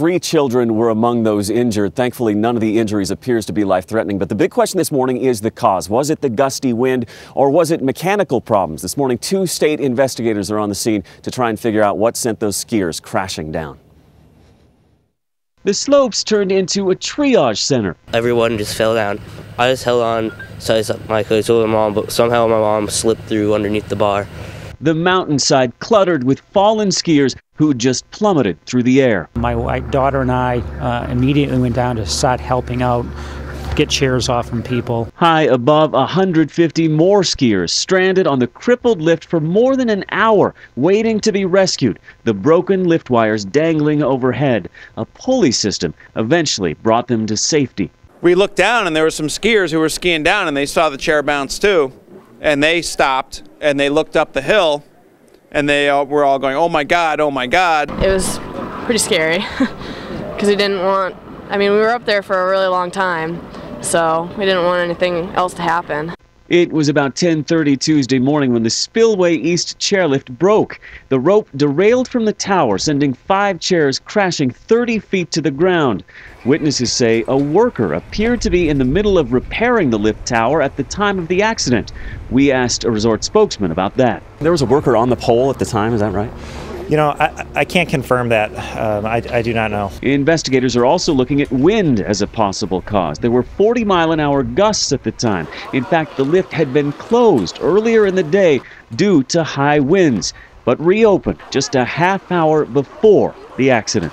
Three children were among those injured. Thankfully, none of the injuries appears to be life-threatening. But the big question this morning is the cause. Was it the gusty wind or was it mechanical problems? This morning, two state investigators are on the scene to try and figure out what sent those skiers crashing down. The slopes turned into a triage center. Everyone just fell down. I just held on so I could to my mom, but somehow my mom slipped through underneath the bar. The mountainside cluttered with fallen skiers who just plummeted through the air. My daughter and I uh, immediately went down to start helping out get chairs off from people. High above 150 more skiers stranded on the crippled lift for more than an hour, waiting to be rescued. The broken lift wires dangling overhead. A pulley system eventually brought them to safety. We looked down and there were some skiers who were skiing down and they saw the chair bounce too. And they stopped and they looked up the hill and they all, were all going, oh my God, oh my God. It was pretty scary because we didn't want, I mean, we were up there for a really long time, so we didn't want anything else to happen. It was about 10:30 Tuesday morning when the Spillway East chairlift broke. The rope derailed from the tower, sending five chairs crashing 30 feet to the ground. Witnesses say a worker appeared to be in the middle of repairing the lift tower at the time of the accident. We asked a resort spokesman about that. There was a worker on the pole at the time, is that right? You know, I, I can't confirm that. Um, I, I do not know. Investigators are also looking at wind as a possible cause. There were 40 mile an hour gusts at the time. In fact, the lift had been closed earlier in the day due to high winds, but reopened just a half hour before the accident.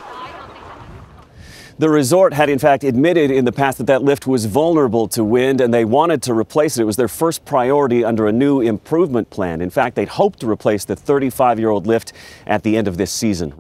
The resort had, in fact, admitted in the past that that lift was vulnerable to wind and they wanted to replace it. It was their first priority under a new improvement plan. In fact, they'd hoped to replace the 35 year old lift at the end of this season.